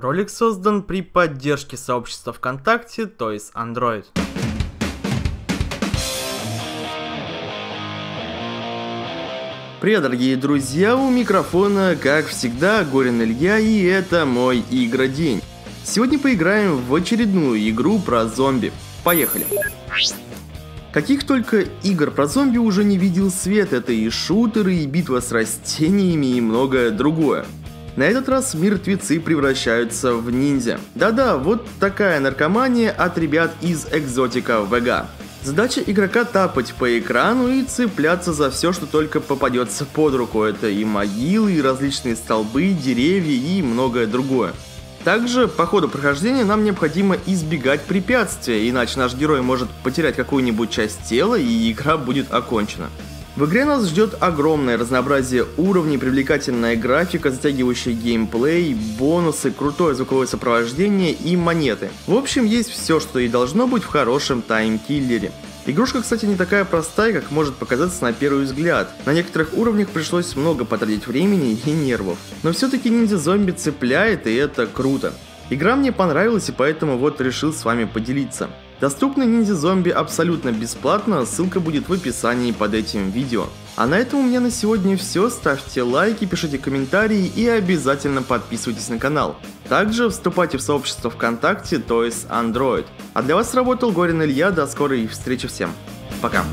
Ролик создан при поддержке сообщества ВКонтакте, то есть Android. Привет, дорогие друзья, у микрофона, как всегда, Горин Илья, и это мой Игродень. Сегодня поиграем в очередную игру про зомби. Поехали! Каких только игр про зомби уже не видел свет, это и шутеры, и битва с растениями, и многое другое. На этот раз мертвецы превращаются в ниндзя. Да-да, вот такая наркомания от ребят из Экзотика ВГ. Задача игрока тапать по экрану и цепляться за все, что только попадется под руку. Это и могилы, и различные столбы, деревья и многое другое. Также по ходу прохождения нам необходимо избегать препятствия, иначе наш герой может потерять какую-нибудь часть тела и игра будет окончена. В игре нас ждет огромное разнообразие уровней, привлекательная графика, затягивающий геймплей, бонусы, крутое звуковое сопровождение и монеты. В общем, есть все, что и должно быть в хорошем таймкиллере. Игрушка, кстати, не такая простая, как может показаться на первый взгляд. На некоторых уровнях пришлось много потратить времени и нервов. Но все-таки ниндзя-зомби цепляет, и это круто. Игра мне понравилась, и поэтому вот решил с вами поделиться. Доступны ниндзя-зомби абсолютно бесплатно, ссылка будет в описании под этим видео. А на этом у меня на сегодня все, ставьте лайки, пишите комментарии и обязательно подписывайтесь на канал. Также вступайте в сообщество ВКонтакте, то есть Android. А для вас работал Горин Илья, до скорой встречи всем. Пока.